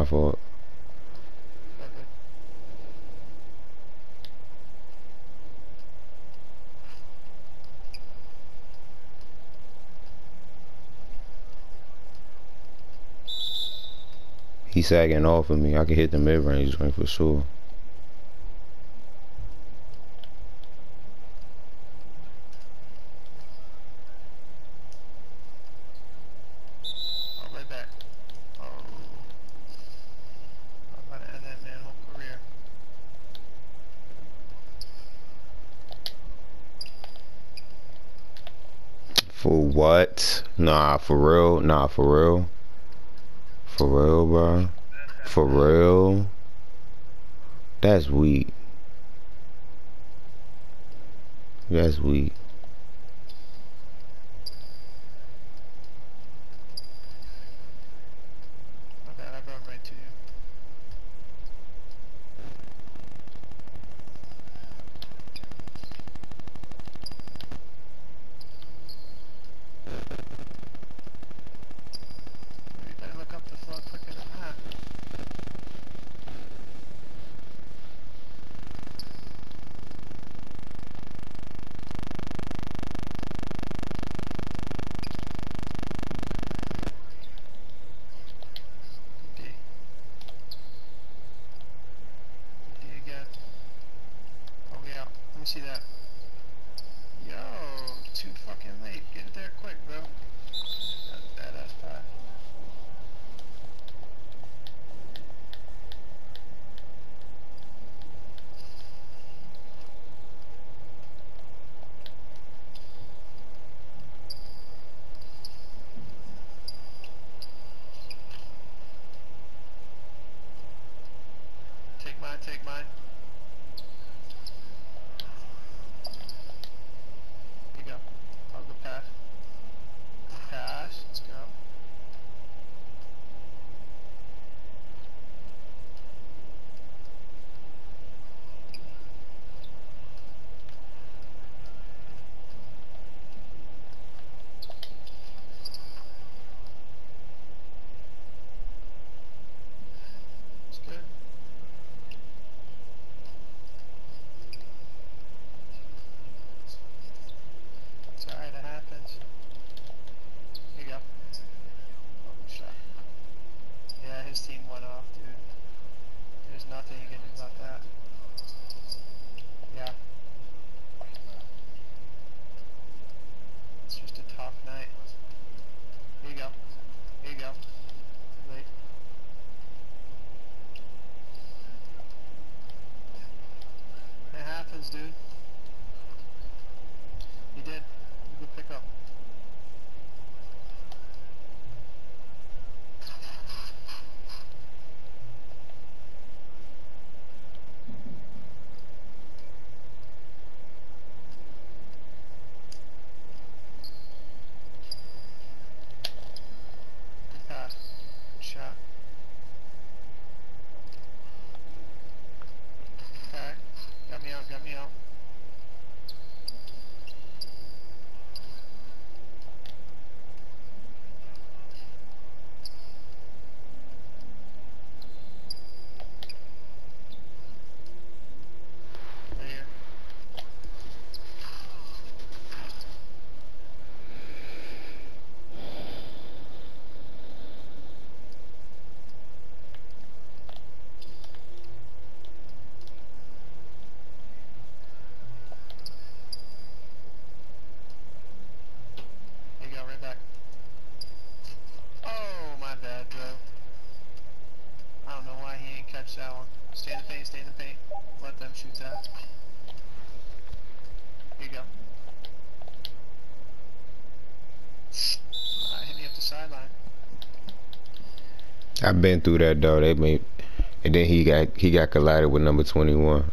I thought. He's sagging off of me. I can hit the mid range ring for sure. for real. Nah, for real. For real, bro. For real. That's weak. That's weak. nothing you can do about that. Yeah. I've been through that though. They made, and then he got he got collided with number twenty one.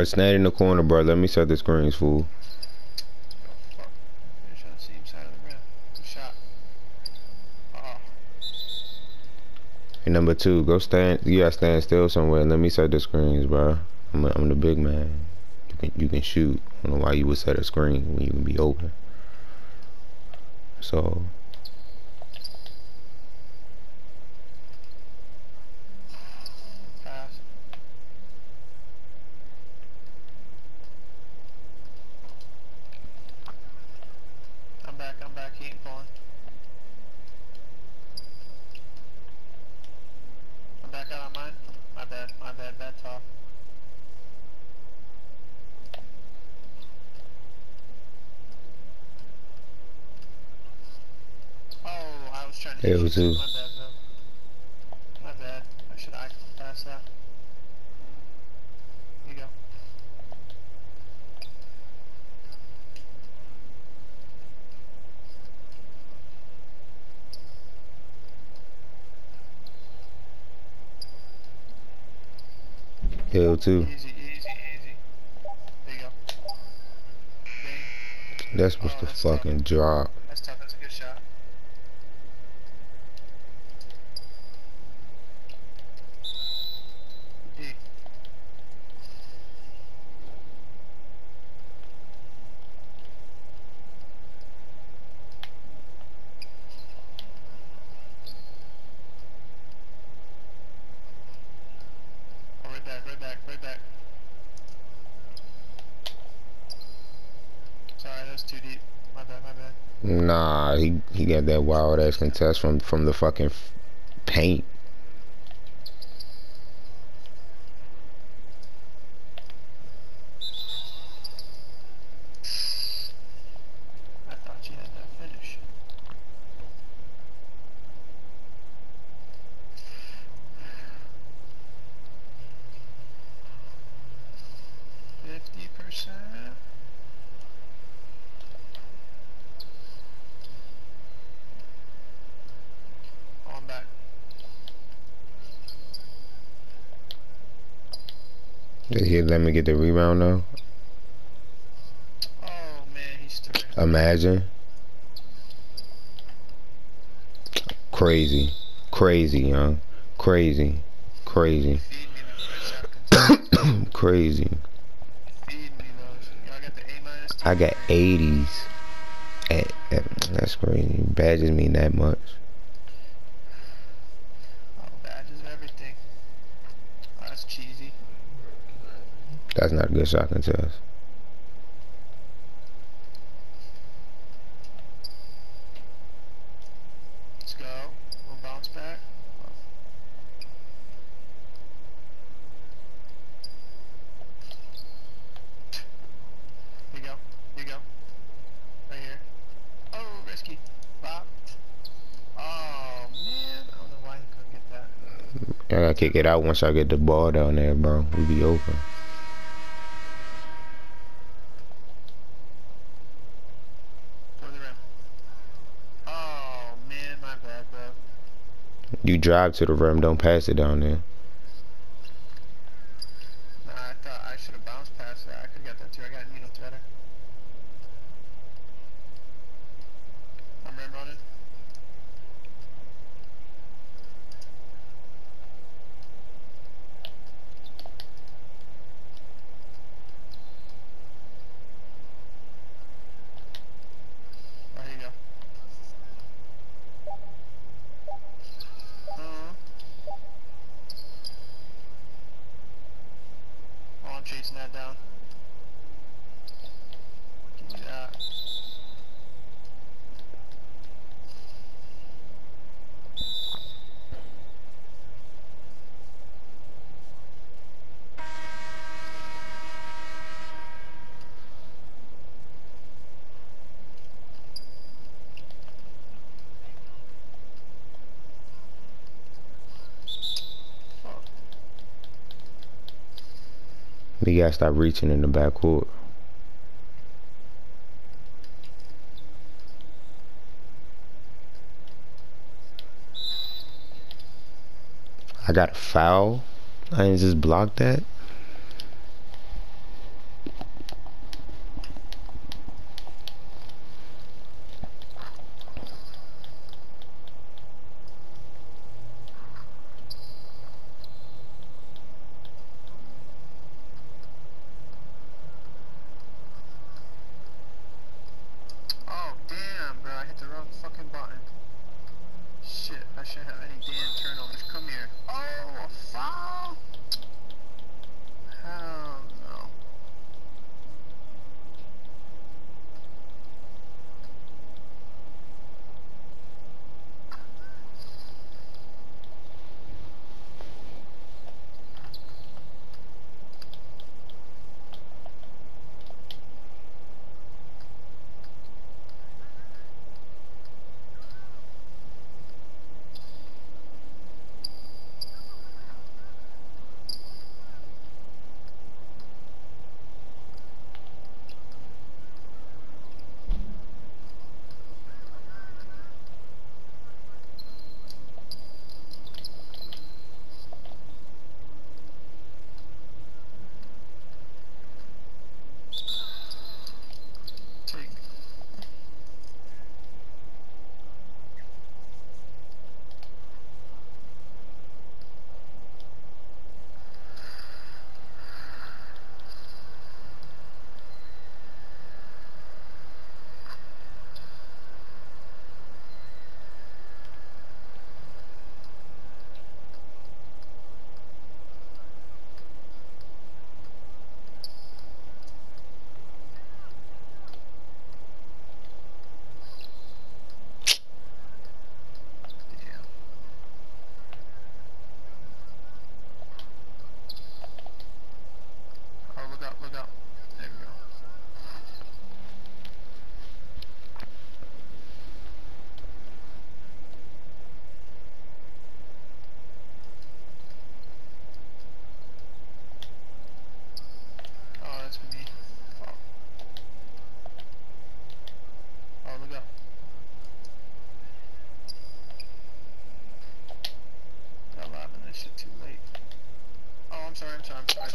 Bro, stand in the corner, bro. Let me set the screens, fool. Oh, fuck. Finish on the same side of the rim. Good shot. Oh. And number two, go stand. You gotta stand still somewhere. Let me set the screens, bro. I'm, a, I'm the big man. You can you can shoot. I don't know why you would set a screen when you can be open. So pass. I'm back, I'm back. He ain't falling. I'm back out on mine. My bad, my bad, bad talk. Oh, I was trying to Yeah, hit it was you. you. My bad. My bad. I should I pass that. Here you go. Hill too. Easy, easy, easy. There you go. Bing. That's supposed Oh, to fucking drop. That's tough. That's a good shot. D. Oh, right back, right back, right back. Sorry, that was too deep. My bad, my bad. Nah, he he got contest from from the fucking paint. I thought you had that finish. Fifty percent. On back. Did he let me get the rebound though? Oh man, he's still. Imagine. Crazy. Crazy, young. Crazy. Crazy. Feed me those red shot contest. Crazy. Feed me those. Y'all got the A minus. I got 80s. At, at, that's crazy. Badges mean that much. Oh, badges, everything. Oh, that's cheesy. That's not a good shot contest. Let's go. We'll bounce back. Here you go. Here you go. Right here. Oh, risky. Bop. Oh, man. I don't know why he couldn't get that. I gotta kick it out once I get the ball down there, bro. We be open. Go to the rim. Oh, man. My bad, bro. You drive to the rim, don't pass it down there. Nah, I thought I should have bounced past that. I could have got that too. I got a needle threader. I'm rim running. Oh, here you go. Uh-huh. Oh, I'm chasing that down. Give me that. Fuck. We gotta stop reaching in the backcourt. I got a foul. I didn't just block that.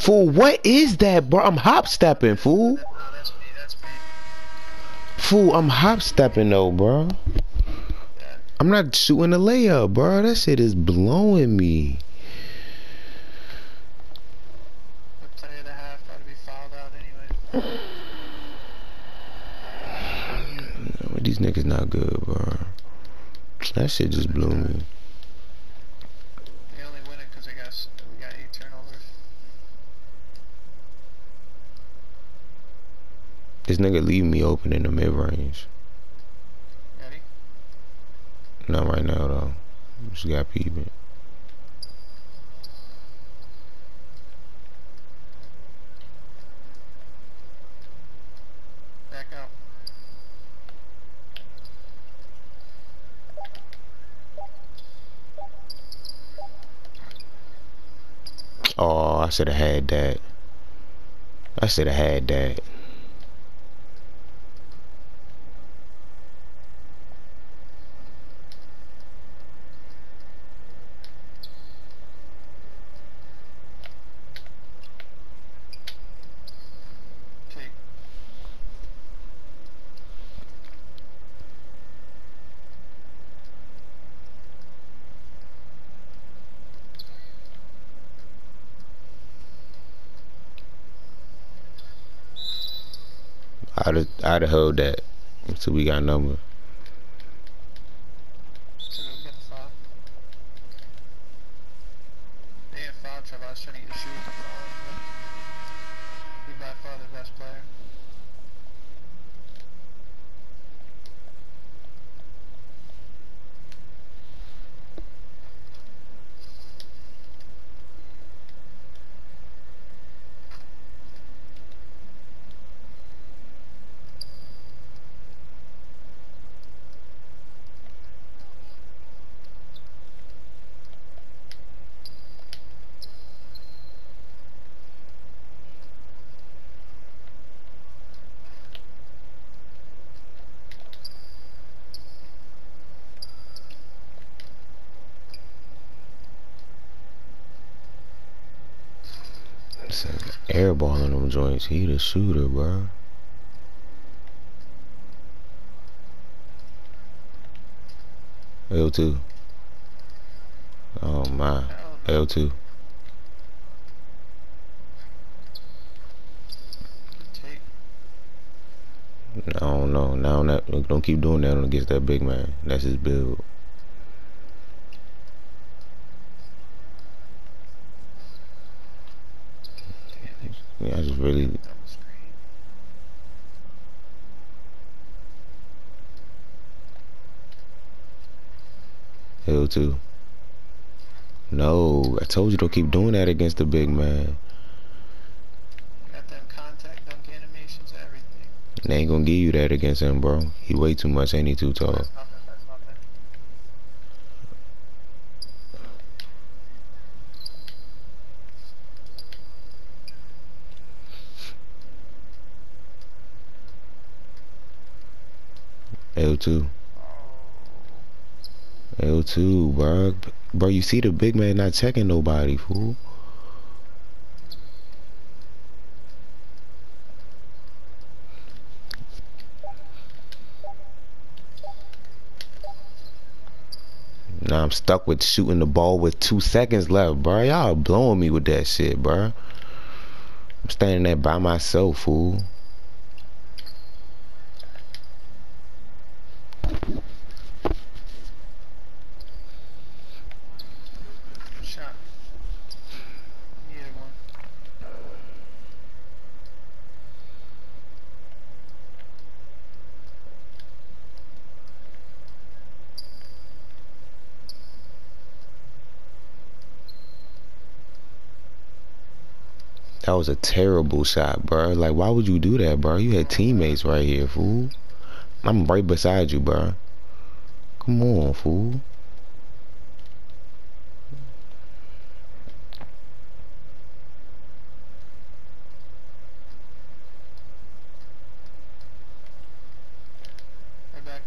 Fool, what is that, bro? I'm hop stepping, fool. Fool, I'm hop stepping though, bro. I'm not shooting a layup, bro. That shit is blowing me. These niggas not good, bro. That shit just blew me. They only win it because they got s- we got eight turnovers. This nigga leaving me open in the mid range. Ready? Not right now though. Just got peeping. Back out. Oh, I should have had that. I should have had that. I'd have, I'd have held that until we got number. A. This nigga Airballing them joints. He the shooter, bro. L2. Oh my. Hell no. L2. I don't know. Now that don't keep doing that against that big man. That's his build. I just really Double screen. L two. No, I told you don't keep doing that against the big man. Got them contact dunk animations, everything. They ain't gonna give you that against him, bro. He way too much, ain't he too tall? L2. L2, bro. Bro, you see the big man not checking nobody, fool. Now I'm stuck with shooting the ball with two seconds left, bro. Y'all blowing me with that shit, bro. I'm standing there by myself, fool. That was a terrible shot, bro. Like, why would you do that, bro? You had teammates right here, fool. I'm right beside you, bro. Come on, fool. Right back.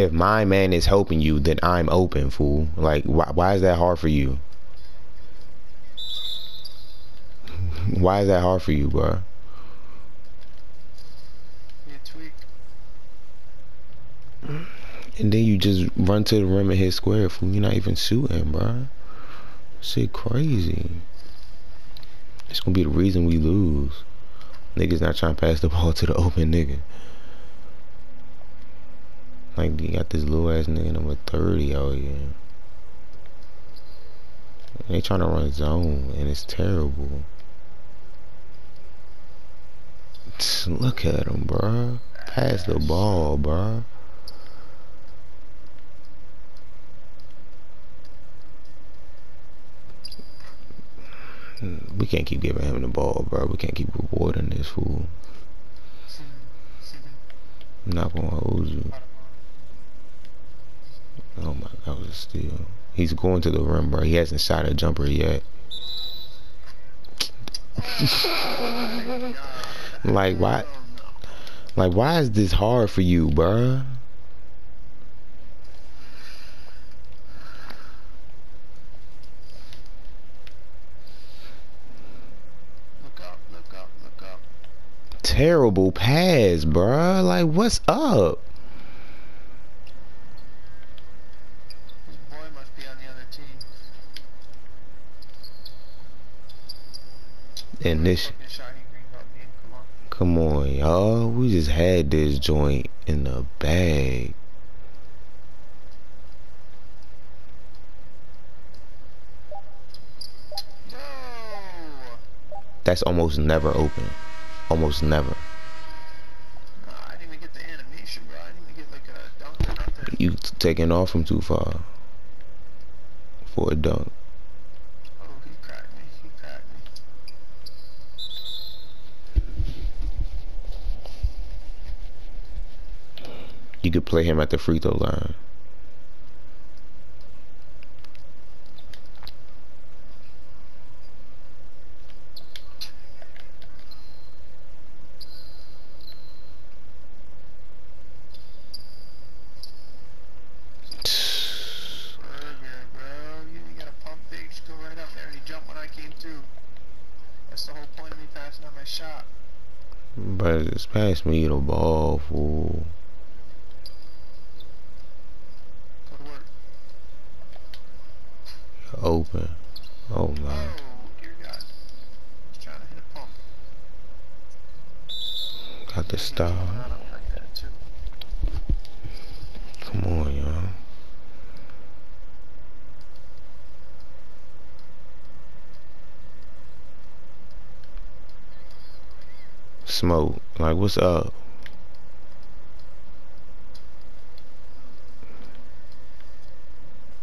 If my man is helping you, then I'm open, fool. Like, why, why is that hard for you? why is that hard for you, bro? And then you just run to the rim and hit square, fool. You're not even shooting, bro. Shit crazy. It's gonna be the reason we lose. Niggas not trying to pass the ball to the open nigga. Like, you got this little ass nigga number 30 out here. They trying to run zone, and it's terrible. Look at him, bro. Pass the ball, bro. We can't keep giving him the ball, bro. We can't keep rewarding this fool. I'm not gonna hold you. Oh my, that was a steal. He's going to the rim, bro. He hasn't shot a jumper yet. like why? Like why is this hard for you, bro? Terrible pass, bro. Like what's up? His boy must be on the other team. And this. Come on. y'all. We just had this joint in the bag. That's almost never open. Almost never. You taking off from too far for a dunk. Oh, he cracked me. He cracked me. You could play him at the free throw line. Burger, bro. You, you got a pump fake. Just go right up there and he jumped when I came through. That's the whole point of me passing on my shot. But just pass me the ball, fool. Go to work. Open. Oh my. Oh, dear God. He's trying to hit a pump. Got the I style. don't like that too. Come on, y'all. Smoke. Like, what's up?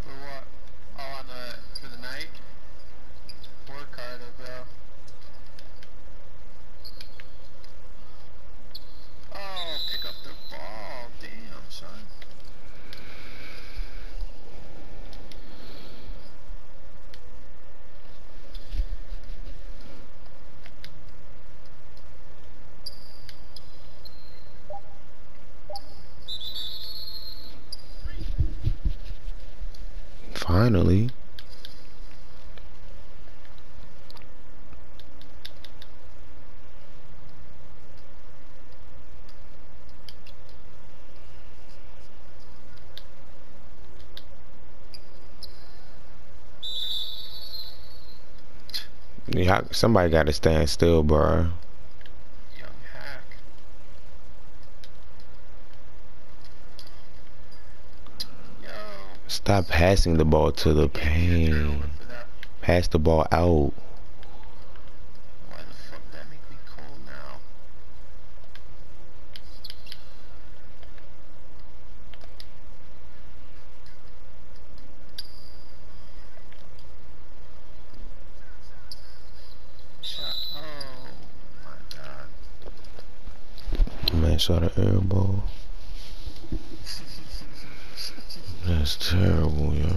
For what? Oh, on the for the night. Work harder, bro. Oh, pick up the ball. Damn, son. Finally. Somebody got to stand still, bro. Young hack. Yo. Stop passing the ball to the Gave me a paint. turnover for that. Pass the ball out. Why the fuck that make me cold now? Shot. Oh my god. Man shot an air ball. That's terrible, yo.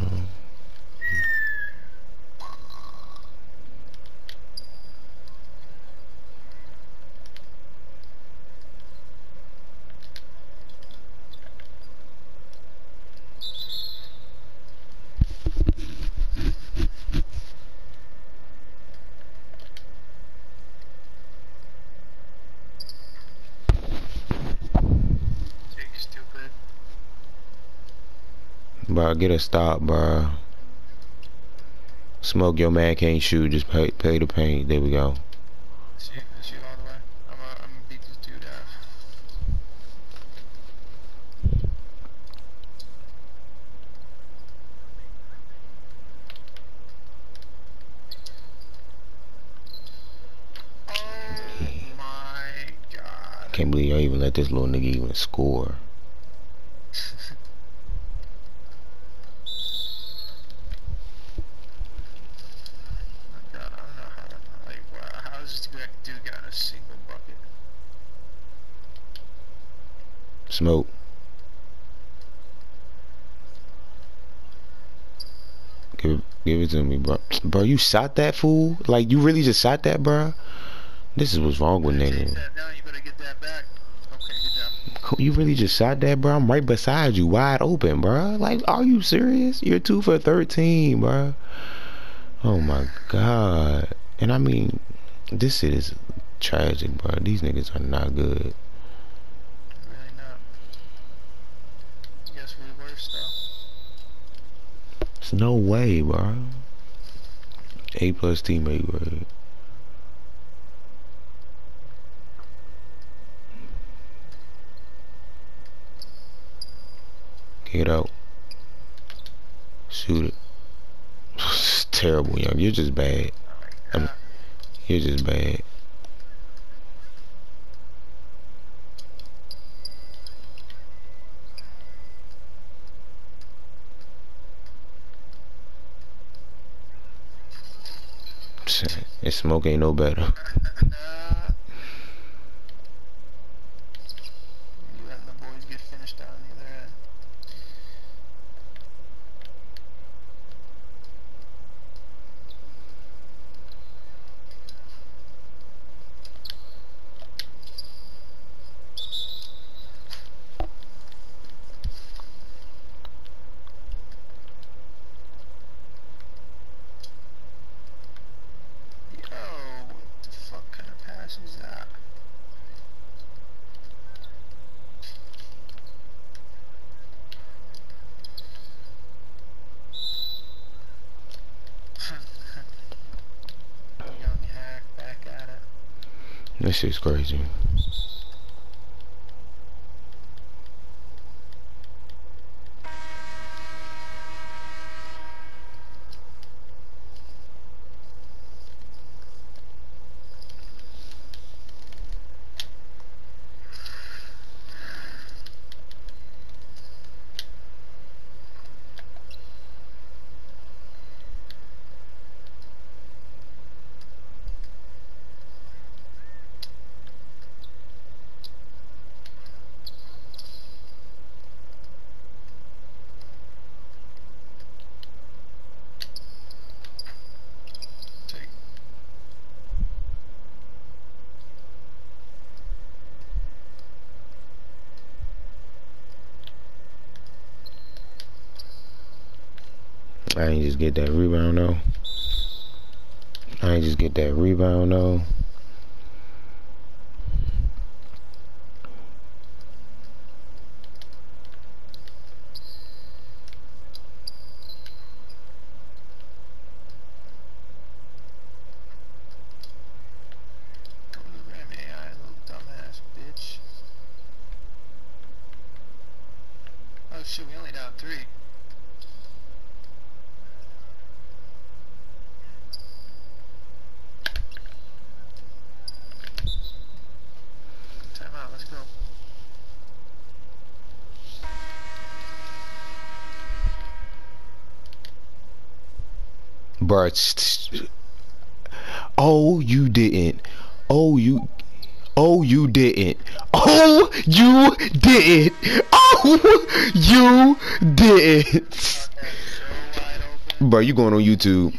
Bro, get a stop, bro. Smoke, your man can't shoot. Just pay, pay the paint. There we go. Shoot, shoot all the way. I'm gonna, I'm beat this dude out. Oh my god. Can't believe I even let this little nigga even score. My god, I don't know how to, like, wow, how does this dude dude got a single bucket? Smoke. Give it, give it to me, bro. Bro, you shot that fool? Like, you really just shot that, bro? This is what's wrong with niggas. you really just shot that, bro? I'm right beside you, wide open, bro. Like, are you serious? You're two for 13, bro. Oh my god. And I mean, this is tragic, bro. These niggas are not good. Really not. Guess we're worse though. There's no way, bro. A plus teammate bro. Get out. Shoot it. It's terrible, young. You're just bad. Um. You're just bad. This smoke ain't no better. you letting the boys get finished down the other end. Yo, what the fuck kind of pass is that? Young hack back at it. This shit's crazy. I ain't just get that rebound though. I ain't just get that rebound though. Go to the rim, AI, little dumbass bitch. Oh shit, we only down three. Time out, let's go. It's- Oh, you didn't. Oh, you. Oh, you didn't. Oh, you didn't. Oh, you didn't. Bro, you going on YouTube.